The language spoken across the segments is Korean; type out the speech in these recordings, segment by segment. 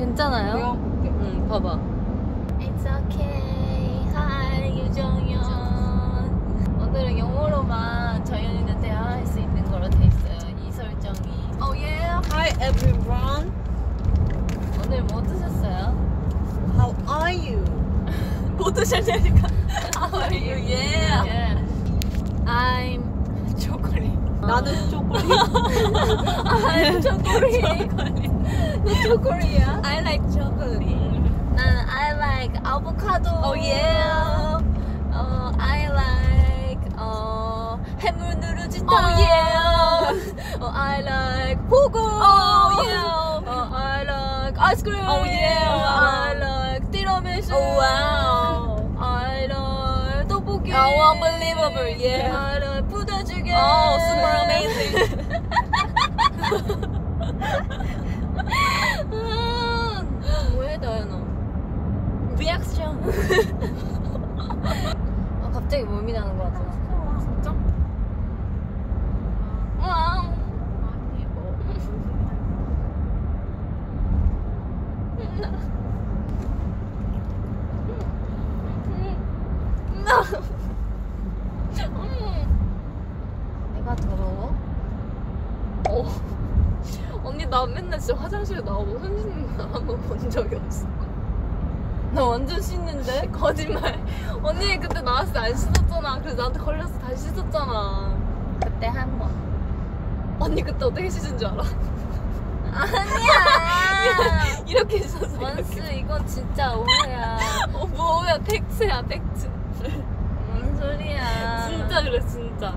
괜찮아요? 응, 봐봐. It's okay. Hi, 유정현. 오늘은 영어로만 저희는 대화할 수 있는 거로 돼 있어요. 이 설정이. Oh yeah. Hi everyone. 오늘 뭐 드셨어요? How are you? 뭐 드셨냐니까. How are you? Yeah. yeah. I'm 초콜릿. 나는 초콜릿. I'm 초콜릿. 너 초콜릿이야? I like chocolate. 난 I like avocado. Oh, yeah. 어, I like 어 해물 누르지탕. Oh, yeah. 어, I like 보고. Oh, yeah. 어, I like 아이스크림. Oh, yeah. I like 티라미수. Oh, wow. I like 떡볶이. Oh, unbelievable, yeah. I like 부대찌개. Oh, super amazing. 아, 뭐해 다현아 Reaction. 아 갑자기 몸이 나는 것 같아 진짜? 와아 니 뭐. 내가 더러워? 어. 언니 나 맨날 진짜 화장실에 나오고 손 씻는 거 한번 본 적이 없어. 나 완전 씻는데? 거짓말. 언니 그때 나왔을 때 안 씻었잖아. 그래서 나한테 걸려서 다시 씻었잖아. 그때 한 번 언니 그때 어떻게 씻은 줄 알아? 아니야 이렇게 씻었어. 원스 이렇게. 이건 진짜 오해야 어 뭐야 팩트야 팩트. 뭔 소리야 진짜 그래 진짜.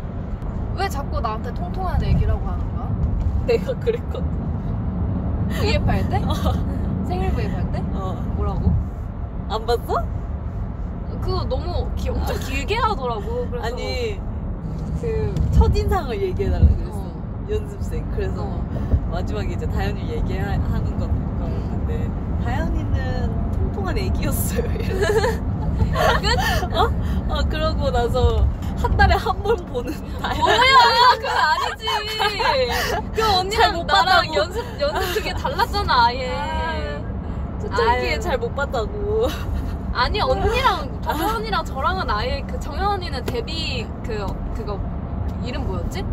왜 자꾸 나한테 통통한 애기라고 하는 거야? 내가 그랬거든. V앱 할 때? 생일 V앱 할 때? 어. 뭐라고? 안 봤어? 그거 너무 기, 엄청 길게 하더라고. 그래서 아니 그 첫인상을 얘기해달라 그랬어 어. 연습생 그래서 어. 마지막에 이제 다현이 얘기하는 거 거였는데 다현이는 통통한 애기였어요 끝? 어? 어 그러고 나서 한 달에 한 번 보는 뭐야? 그건 아니지. 그잘 언니랑 못 나랑. 연습 연습 그게 달랐잖아 아예. 초창기에 아유. 잘못 봤다고 아니 언니랑 정현 언니랑 저랑은 아예 그 정현 언니는 데뷔 그 그거 이름 뭐였지?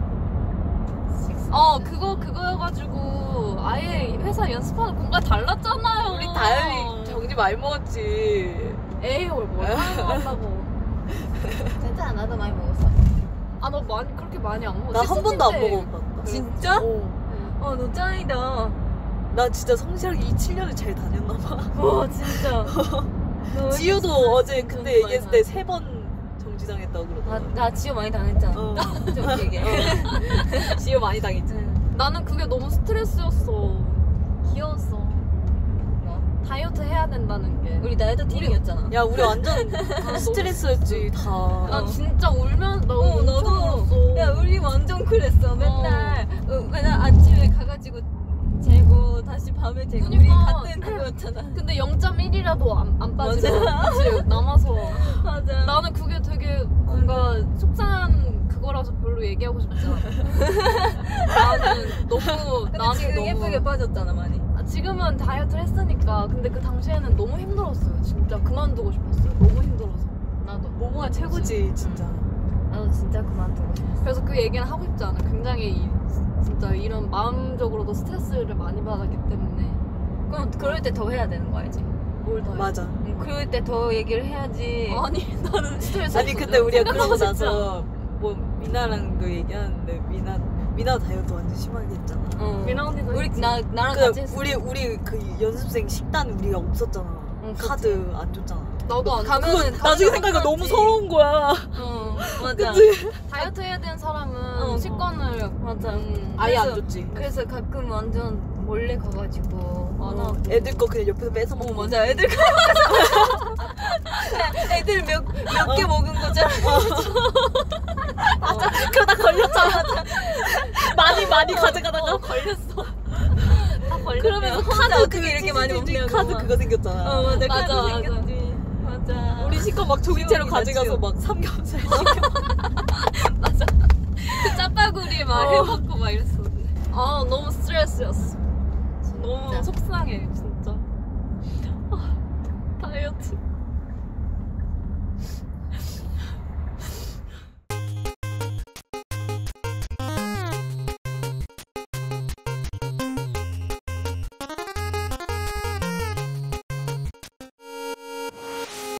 어 그거 그거여가지고 아예 회사 연습하는 공간 달랐잖아요. 우리 다현이 정지 많이 먹었지 에이 뭘 뭐야 하려고. 괜찮아 나도 많이 먹었어 아너 많이 그렇게 많이 안 먹어. 나 한 번도 안. 먹어봤다 진짜? 어. 어너 짱이다 나 진짜 성실하게 이 7년을 잘 다녔나 봐와 진짜 지우도 진짜 어제 많이 얘기했을 때 세 번 정지당했다고 그러더라 나, 나 지우 많이 당했잖아 어. 좀 길게 지우 많이 당했지 나는 그게 너무 스트레스였어. 귀여웠어 뭐? 다이어트 해야 된다는 게. 우리 나이도 팀이었잖아 야 우리 완전 스트레스였지 다 나 진짜 울면 나 어, 엄청 나도. 울었어. 야 우리 완전 그랬어 맨날 어, 맨날 아침에 가가지고 재고 다시 밤에 재고 우리 그니까. 같은 그거였잖아 근데 0.1이라도 안, 안 빠지고. 그치, 남아서 맞아 나는 그게 되게 뭔가 속상한 그거라서 별로 얘기하고 싶지 않아. 나는 너무 나한테 지금 너무 예쁘게 빠졌잖아 많이 아, 지금은 다이어트를 했으니까 근데 그 당시에는 너무 힘들었어요. 진짜 그만두고 싶었어요. 너무 힘들어서. 나도 모모가 최고지 진짜 나도 진짜 그만두고 싶었어 그래서 그 얘기는 하고 싶지 않아. 굉장히 이- 진짜 이런 마음적으로도 스트레스를 많이 받았기 때문에 그럼 그럴 때 더 해야 되는 거 알지? 뭘 더. 해. 맞아 응, 그럴 때 더 얘기를 해야지 아니 나는 스트레스. 아니 근데 우리가 그러고. 나서 뭐 미나랑도 얘기하는데 미나 미나 다이어트 완전 심하게 했잖아. 어. 미나 언니도 우리 했지. 나 나랑 그 같이 했어. 우리 우리 그 연습생 식단 우리가 없었잖아. 응, 카드 안 줬잖아. 나도 안 다들 나중에 생각하니까 너무. 서러운 거야. 어 맞아. 그치? 다이어트 해야 되는 사람은 어. 식권을 맞아. 음, 아예 안 그래서- 줬지. 그래서 가끔 완전 몰래 가가지고 안. 하고 애들 거 그냥 옆에서 뺏어 어 먹고. 맞아. 애들 애들 몇 몇개 먹은 거잖아. 맞아. 그러다 걸렸잖아 많이 많이 가져가다가 걸렸어. 다 걸렸어. 그러면서 혼자 카드 어떻게 그 이렇게 많이 먹냐고 카드 막. 그거 생겼잖아 어 맞아 맞아, 맞아. 생겼지 맞아 우리 식권 막 종이채로 가져가서. 막 삼겹살 그 짜파구리 막 어. 해먹고 막 이랬었는데. 아 너무 스트레스였어. 너무. 속상해 진짜. 아, 다이어트.